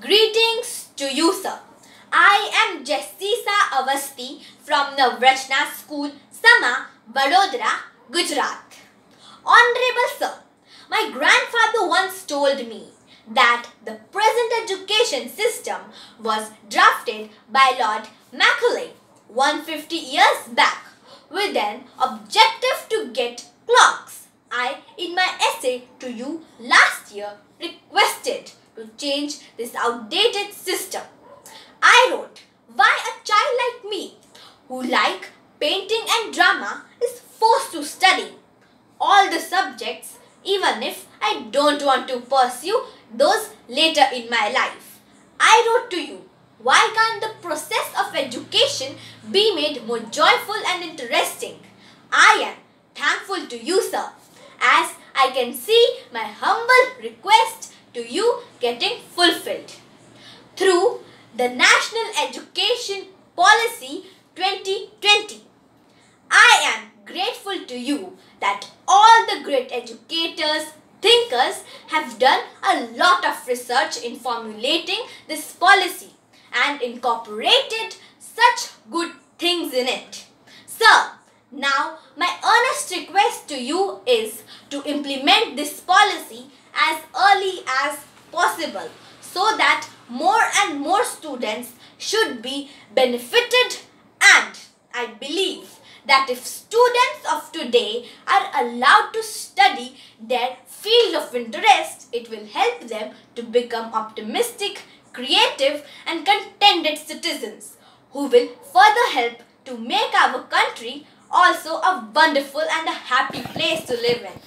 Greetings to you, sir. I am Jessisa Avasti from Navrachana School, Sama, Vadodara, Gujarat. Honorable sir, my grandfather once told me that the present education system was drafted by Lord Macaulay 150 years back with an objective to get clocks. I, in my essay to you last year, requested to change this outdated system. I wrote, why a child like me, who like painting and drama, is forced to study all the subjects even if I don't want to pursue those later in my life. I wrote to you, why can't the process of education be made more joyful and interesting? I am thankful to you, sir, as I can see my humble request getting fulfilled. Through the National Education Policy 2020, I am grateful to you that all the great educators, thinkers have done a lot of research in formulating this policy and incorporated such good things in it. Sir, now my earnest request to you is to implement this policy as early as possible so that more and more students should be benefited and I believe that if students of today are allowed to study their field of interest, it will help them to become optimistic, creative and contented citizens who will further help to make our country also a wonderful and a happy place to live in.